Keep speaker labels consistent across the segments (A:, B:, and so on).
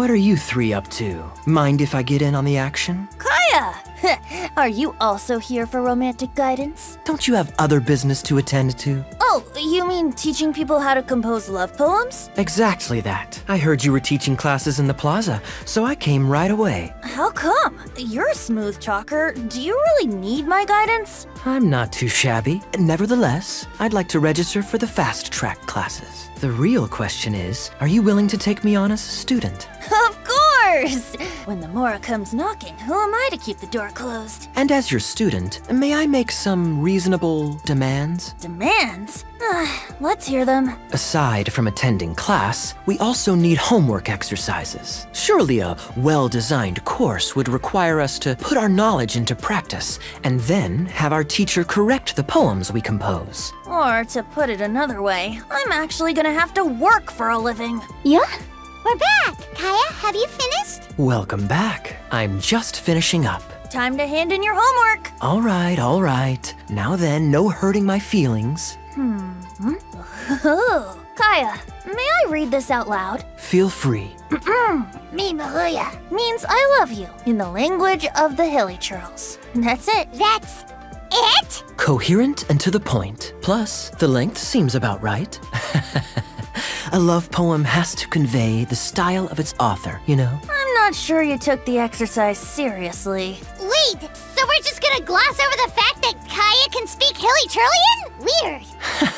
A: What are you three up to? Mind if I get in on the action?
B: Kaeya! Are you also here for romantic guidance?
A: Don't you have other business to attend to?
B: Oh, you mean teaching people how to compose love poems?
A: Exactly that. I heard you were teaching classes in the plaza, so I came right away.
B: How come? You're a smooth talker. Do you really need my guidance?
A: I'm not too shabby. Nevertheless, I'd like to register for the fast track classes. The real question is, are you willing to take me on as a student?
B: Of! When the Mora comes knocking, who am I to keep the door closed?
A: And as your student, may I make some reasonable demands?
B: Demands? Let's hear them.
A: Aside from attending class, we also need homework exercises. Surely a well designed course would require us to put our knowledge into practice and then have our teacher correct the poems we compose.
B: Or to put it another way, I'm actually gonna have to work for a living.
C: Yeah? We're back! Kaeya, have you finished?
A: Welcome back. I'm just finishing up.
B: Time to hand in your homework.
A: All right, all right. Now then, no hurting my feelings.
B: Ooh, hmm. Kaeya, may I read this out loud?
A: Feel free.
C: Me, Mahuya.
B: Means I love you in the language of the hilichurls. That's it.
C: That's it?
A: Coherent and to the point. Plus, the length seems about right. A love poem has to convey the style of its author, you know?
B: I'm not sure you took the exercise seriously.
C: Wait, so we're just gonna gloss over the fact that Kaeya can speak Hilichurlian? Weird.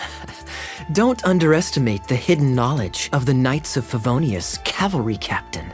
A: Don't underestimate the hidden knowledge of the Knights of Favonius cavalry captain.